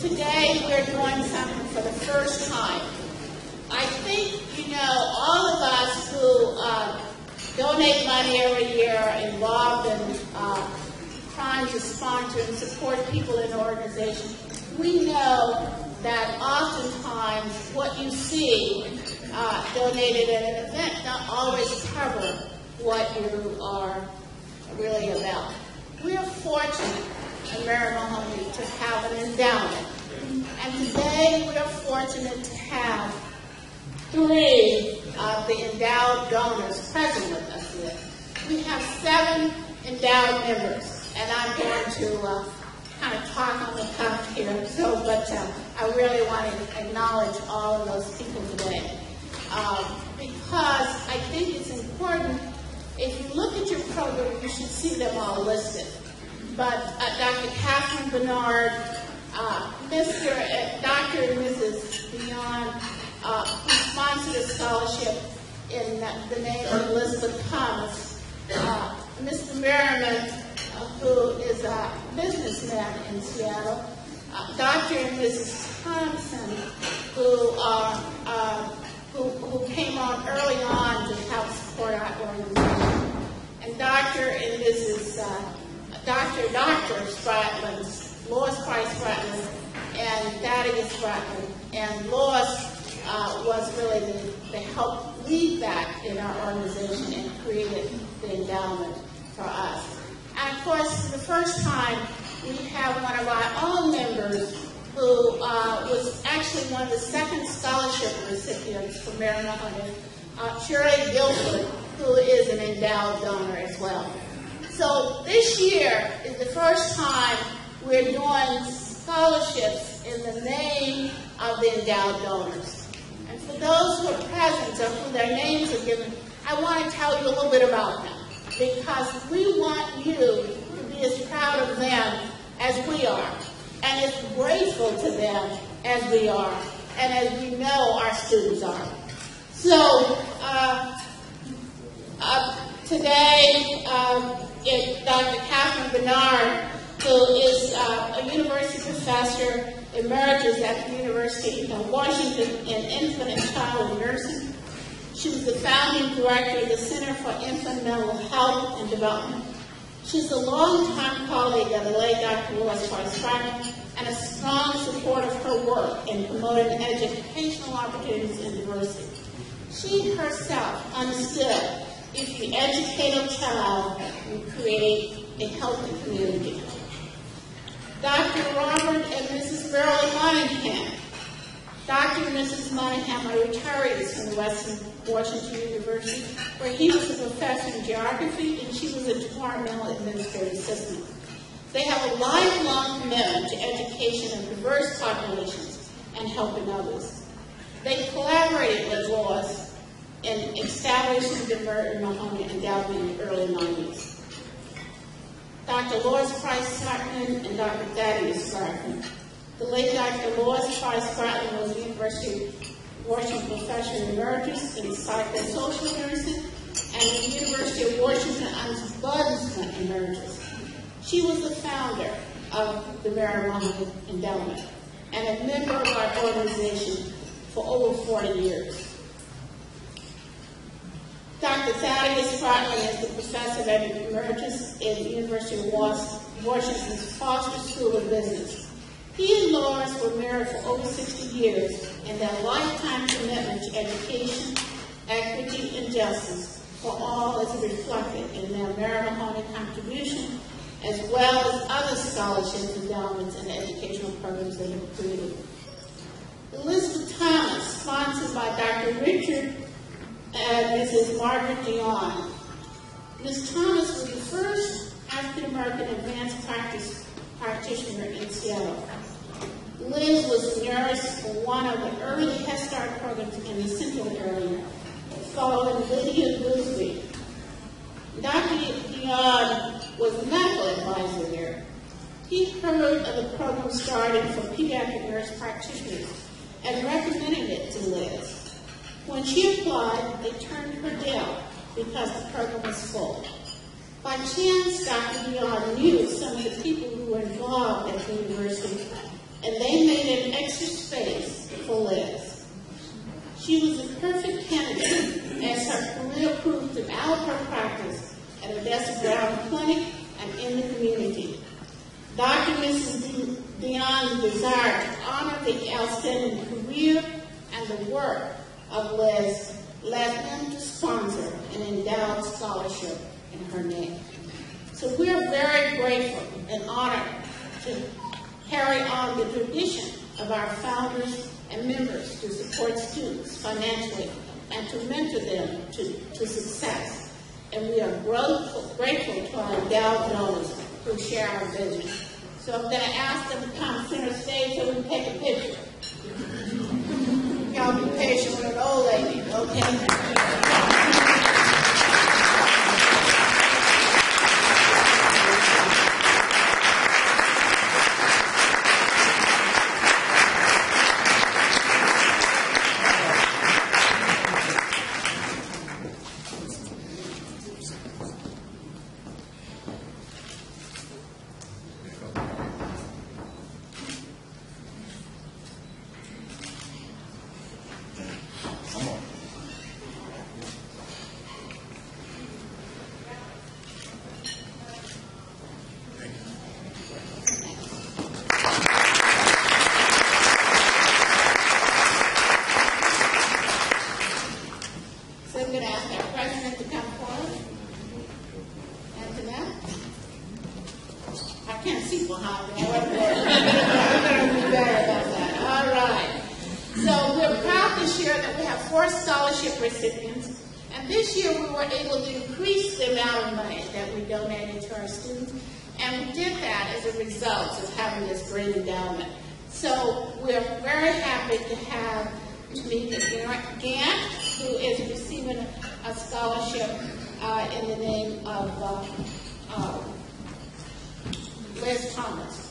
today we're doing something for the first time. I think, you know, all of us who uh, donate money every year are involved in uh, trying to sponsor and support people in organizations, we know that oftentimes what you see uh, donated at an event not always cover what you are really about. We are fortunate in Mary Mahoney to have an endowment. And today we are fortunate to have three of the endowed donors present with us today. We have seven endowed members, and I'm going to uh, kind of talk on the cuff here. So, but uh, I really want to acknowledge all of those people today um, because I think it's important. If you look at your program, you should see them all listed. But uh, Dr. Kathryn Barnard, uh, Mr. Uh, Dr. and Mrs. Beyond, uh, who sponsored a scholarship in the name of Elizabeth Thomas, uh, Mr. Merriman, uh, who is a businessman in Seattle, uh, Dr. and Mrs. Thompson, who who, who came on early on to help support our organization, and Dr. and Mrs. Dr. Dr. Spratlen, Lois Price Spratlen, and Thaddeus Spratlen, and Lois uh, was really the, the help lead that in our organization and created the endowment for us. And of course, the first time, we have one of our own members who uh, was actually one of the second scholarship recipients for Mary Mahoney, uh, Shirley Guilford, who is an endowed donor as well. So this year is the first time we're doing scholarships in the name of the endowed donors. And for those who are present or who their names are given, I want to tell you a little bit about them because we want you to be as proud of them as we are, and as grateful to them as we are, and as we know our students are. So, uh, uh, today, um, it, Dr. Kathryn Barnard, who is uh, a university professor emeritus at the University of Washington in infant and child nursing, she was the founding director of the Center for Infant Mental Health and Development. She's a longtime colleague of the late Dr. Lois Price and a strong supporter of her work in promoting educational opportunities and diversity. She herself understood if you educate a child, you create a healthy community. Dr. Robert and Mrs. Beryl Monahan Dr. and Mrs. Monahan are retirees from Western Washington University, where he was a professor in geography and she was a departmental administrative assistant. They have a lifelong commitment to education of diverse populations and helping others. They collaborated with Lois in establishing the Mary Mahoney Endowment in the early 90s. Dr. Lois Price Spratlen and Dr. Thaddeus Spratlen the late Dr. Lois Price Spratlen was University of Washington Professor Emeritus in Psychosocial Nursing and University of Washington Ombudsman Emeritus. She was the founder of the Mahoney Endowment and a member of our organization for over 40 years. Dr. Spratlen is the professor at emeritus in the University of Washington's Foster School of Business. He and Lawrence were married for over 60 years, and their lifetime commitment to education, equity, and justice for all is reflected in their Mary Mahoney contribution, as well as other scholarships, endowments, and educational programs they have created. Elizabeth Thomas, sponsored by Dr. Richard uh, and Mrs. Margaret Dion. Ms. Thomas was the first African American advanced practice practitioner in Seattle. Liz was nurse for one of the early Head Start programs in the central area, following Lydia Gooseby. Dr. Dion was medical advisor there. He heard of the program started for pediatric nurse practitioners and recommended it to Liz. When she applied, they turned her down because the program was full. By chance, Dr. Dion knew some of the people who were involved at the university, and they made She was a perfect candidate as her career proved throughout her practice at Odessa Brown Clinic and in the community. Dr. and Mrs. Dion's desire to honor the outstanding career and the work of Liz led them to sponsor an endowed scholarship in her name. So we are very grateful and honored to carry on the tradition of our founders and members to support students financially and to mentor them to, to success. And we are grateful, grateful to our endowed donors who share our vision. So I'm going to ask them to come center stage so we can take a picture. Y'all be patient with an old lady, okay? And we did that as a result of having this great endowment. So we're very happy to have Tamika Gant, who is receiving a scholarship uh, in the name of uh, uh, Liz Thomas.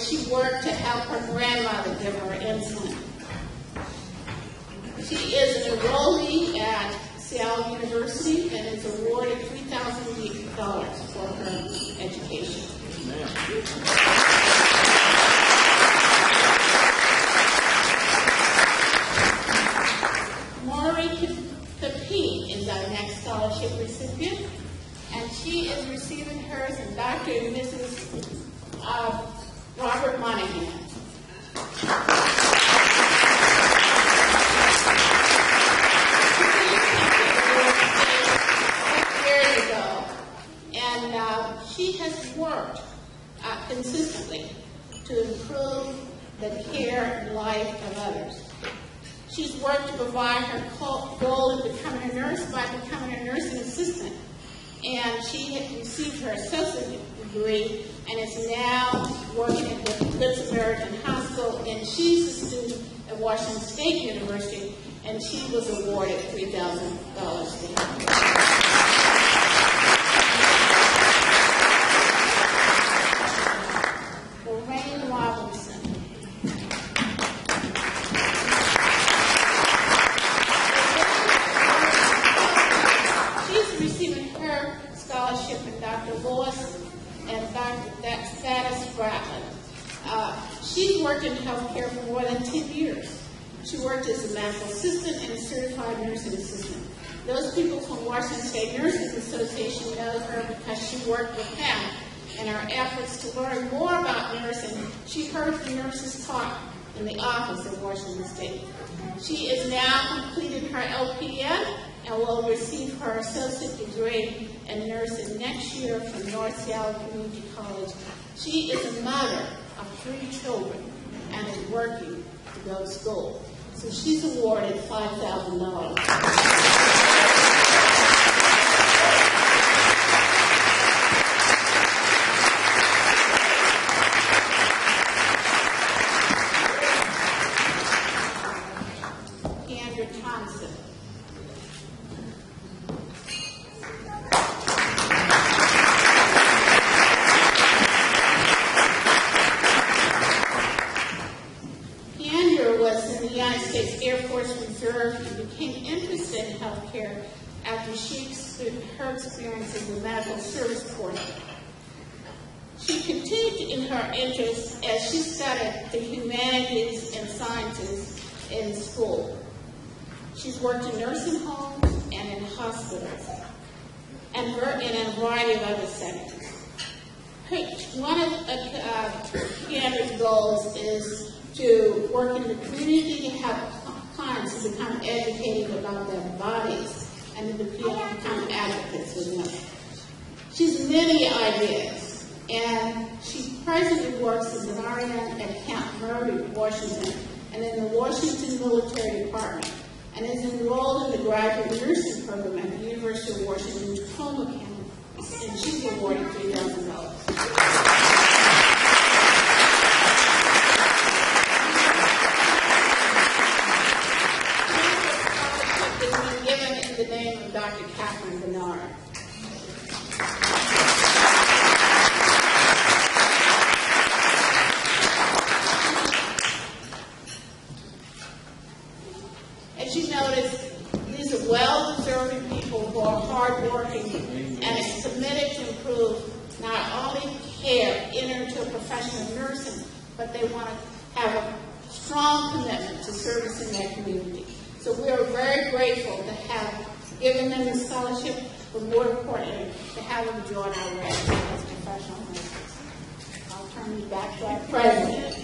she worked to help her grandmother give her insulin. She is an enrollee at Seattle University and is awarded $3,000 for her education. Amen. she has worked uh, consistently to improve the care and life of others. She's worked to provide her goal of becoming a nurse by becoming a nursing assistant. And she received her associate degree and is now working at the Lips American Hospital. And she's a student at Washington State University, and she was awarded $3,000 fellowship with Dr. Lois and Dr. Thaddeus Spratlen. Uh, she's worked in healthcare for more than 10 years. She worked as a medical assistant and a certified nursing assistant. Those people from Washington State Nurses Association know her because she worked with them in our efforts to learn more about nursing. She heard the nurses talk in the office in Washington State. She has now completed her LPN and will receive her associate degree in nursing next year from North Seattle Community College. She is a mother of three children and is working to go to school. So she's awarded $5,000. Health care after she her in the medical service corps. She continued in her interest as she studied the humanities and sciences in school. She's worked in nursing homes and in hospitals, and and in a variety of other settings. Her- One of uh, Keandra's goals is to work in the community to help to become educated about their bodies and to become advocates with them. She's many ideas, and she presently works as an RN at Camp Murray, Washington, and in the Washington Military Department, and is enrolled in the graduate nursing program at the University of Washington, Tacoma campus, and she's awarded $3,000. They want to have a strong commitment to servicing their community. So we are very grateful to have given them the scholarship, but more importantly, to have them join our ranks as professional nurses. I'll turn you back to our president.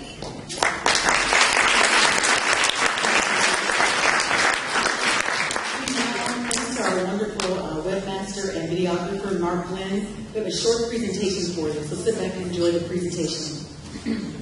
Our wonderful uh, webmaster and videographer, Mark Glenn. We have a short presentation for you, so sit back and enjoy the presentation.